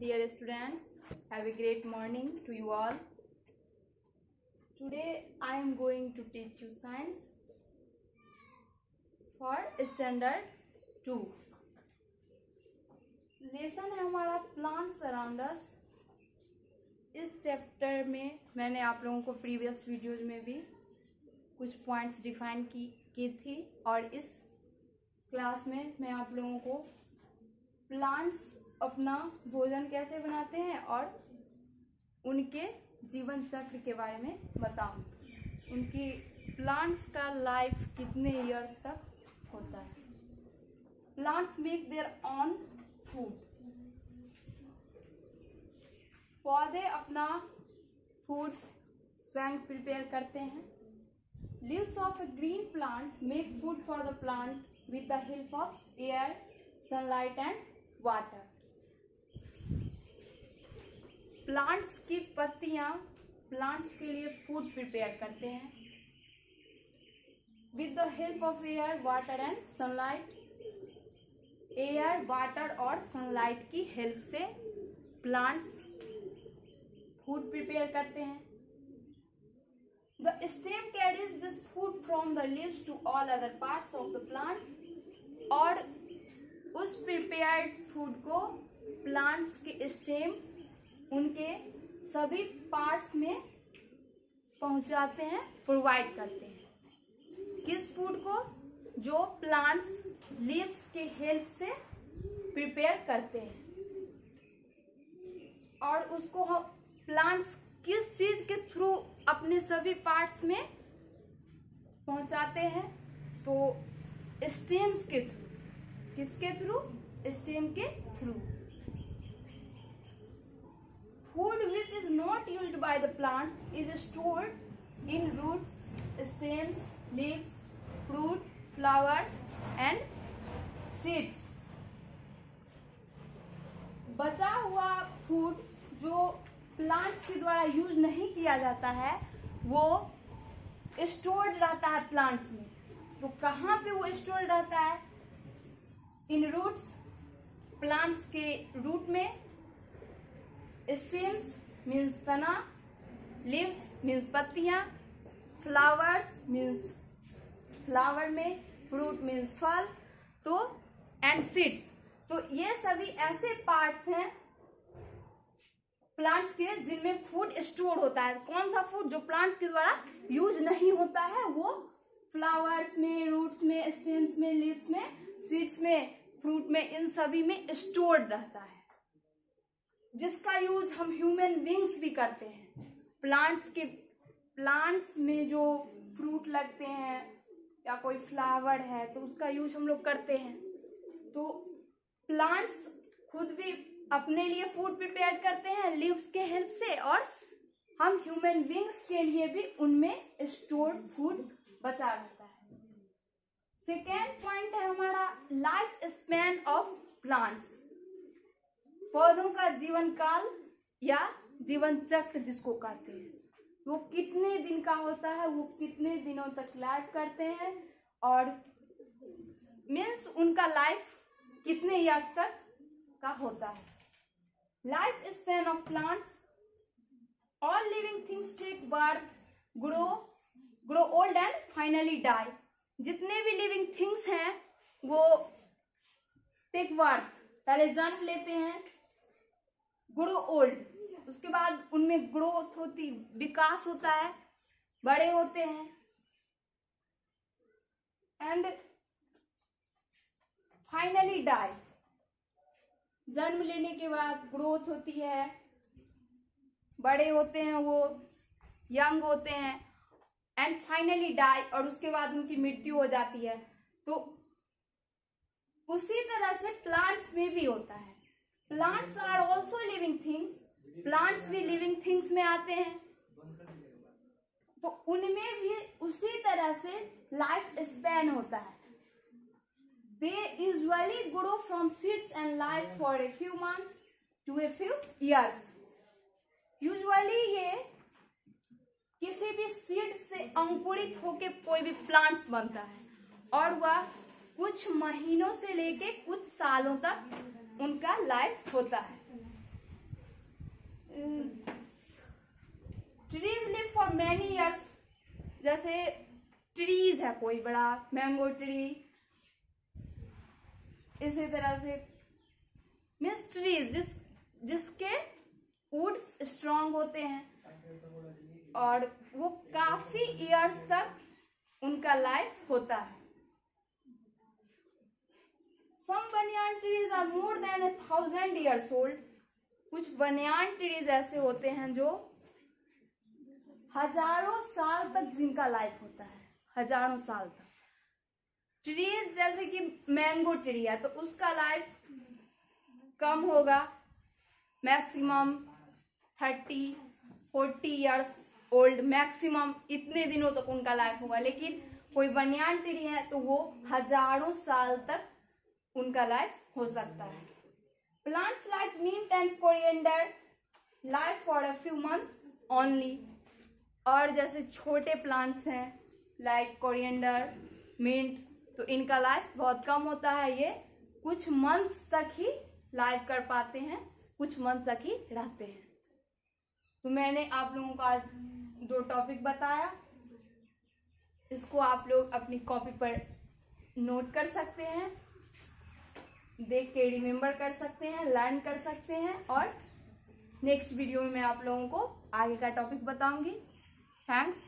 dear students. Have a great morning to you all. Today I am going to teach you science for standard 2. Lesson है हमारा plants around us इस chapter में मैंने आप लोगों को प्रीवियस वीडियोज़ में भी कुछ पॉइंट्स डिफाइन की की थी और इस क्लास में मैं आप लोगों को प्लांट्स अपना भोजन कैसे बनाते हैं और उनके जीवन चक्र के बारे में बताऊँ। उनकी प्लांट्स का लाइफ कितने इयर्स तक होता है। Plants make their own food पौधे अपना फ़ूड स्वयं प्रिपेयर करते हैं। Leaves of a green plant make food for the plant with the help of air, sunlight and water. Plants की पत्तियाँ प्लांट्स के लिए फ़ूड प्रिपेयर करते हैं। With the help of air water and sunlight air water और sunlight की help से plants food prepare करते हैं। The stem carries this food from the leaves to all other parts of the plant और उस prepared food को plants के stem उनके सभी पार्ट्स में पहुंचाते हैं प्रोवाइड करते हैं। किस फ़ूड को जो प्लांट्स लीव्स के हेल्प से प्रिपेयर करते हैं? और उसको हम प्लांट्स किस चीज़ के थ्रू अपने सभी पार्ट्स में पहुंचाते हैं? तो स्टेम्स के थ्रू किसके थ्रू स्टेम के through Food which is not used by the plants is stored in roots, stems, leaves, fruit, flowers and seeds. बचा हुआ फ़ूड जो प्लांट्स के द्वारा यूज़ नहीं किया जाता है वो स्टोर्ड रहता है प्लांट्स में तो कहाँ पे वो स्टोर्ड रहता है इन रूट्स प्लांट्स के रूट में स्टेम्स मीन्स तना लीव्स मीन्स पत्तियाँ फ्लावर्स मीन्स फ्लावर में फ्रूट मीन्स फल तो एंड सीड्स तो ये सभी ऐसे पार्ट्स हैं प्लांट्स के, जिनमें फ़ूड स्टोर होता है। कौन सा फ़ूड जो प्लांट्स के द्वारा यूज़ नहीं होता है, वो फ्लावर्स में रूट्स में स्टेम्स में लीव्स में सीड्स में फ्रूट में, इन सभी में स्टोर्ड रहता है। जिसका यूज़ हम ह्यूमन बींग्स भी करते हैं। प्लांट्स के, प्लांट्स में जो फ्रूट लगते हैं या कोई फ्लावर है तो उसका यूज़ हम लोग करते हैं। तो प्लांट्स खुद भी अपने लिए फ़ूड प्रिपेयर करते हैं, लीव्स के हेल्प से, और हम ह्यूमन बींग्स के लिए भी उनमें स्टोर्ड फ़ूड बचा रहता है। सेकेंड पॉइंट है हमारा लाइफ स्पैन ऑफ़ प्लांट्स। पौधों का जीवन काल या जीवन चक्र जिसको कहते हैं, वो कितने दिन का होता है, वो कितने दिनों तक लाइफ करते हैं और मीन्स उनका लाइफ कितने ईयर्स तक का होता है। Life span of plants all living things take birth grow grow old and finally die जितने भी लिविंग थिंग्स हैं, वो टेक बर्थ पहले जन्म लेते हैं ग्रो ओल्ड। उसके बाद उनमें ग्रोथ होती, विकास होता है, बड़े होते हैं। And finally die. जन्म लेने के बाद ग्रोथ होती है, बड़े होते हैं वो, यंग होते हैं। एंड फाइनली डाई और उसके बाद उनकी मृत्यु हो जाती है। तो उसी तरह से प्लांट्स में भी होता है। Plants are also living things plants भी लिविंग थिंग्स में आते हैं। तो उनमें भी उसी तरह से लाइफ स्पैन होता है। They usually grow from seeds and life for a few months to a few years usually ये किसी भी सीड से अंकुरित होके कोई भी प्लांट बनता है। और वह कुछ महीनों से लेके कुछ सालों तक उनका लाइफ होता है। Trees live for many years जैसे ट्रीज है कोई बड़ा मैंगो ट्री इसी तरह से मीन्स ट्रीज जिस जिसके वुड्स स्ट्रांग होते हैं। और वो काफ़ी इयर्स तक उनका लाइफ होता है। Some banyan trees are more than a thousand years old कुछ बनियान ट्रीज ऐसे होते हैं जो हज़ारों साल तक जिनका लाइफ होता है। हज़ारों साल तक। ट्रीज जैसे कि मैंगो ट्री है तो उसका लाइफ कम होगा। Maximum thirty forty years old maximum इतने दिनों तक उनका लाइफ होगा। लेकिन कोई बनियान ट्री है तो वो हज़ारों साल तक उनका लाइफ हो सकता है। Plants like mint and coriander life for a few month only और जैसे छोटे प्लांट्स हैं लाइक कोरिएंडर मिंट तो इनका लाइफ बहुत कम होता है ये। कुछ मंथ्स तक ही लाइव कर पाते हैं, कुछ मंथ तक ही रहते हैं। तो मैंने आप लोगों को आज दो टॉपिक बताया। इसको आप लोग अपनी कॉपी पर नोट कर सकते हैं। देख के रिमेम्बर कर सकते हैं लर्न कर सकते हैं और नेक्स्ट वीडियो में मैं आप लोगों को आगे का टॉपिक बताऊँगी। थैंक्स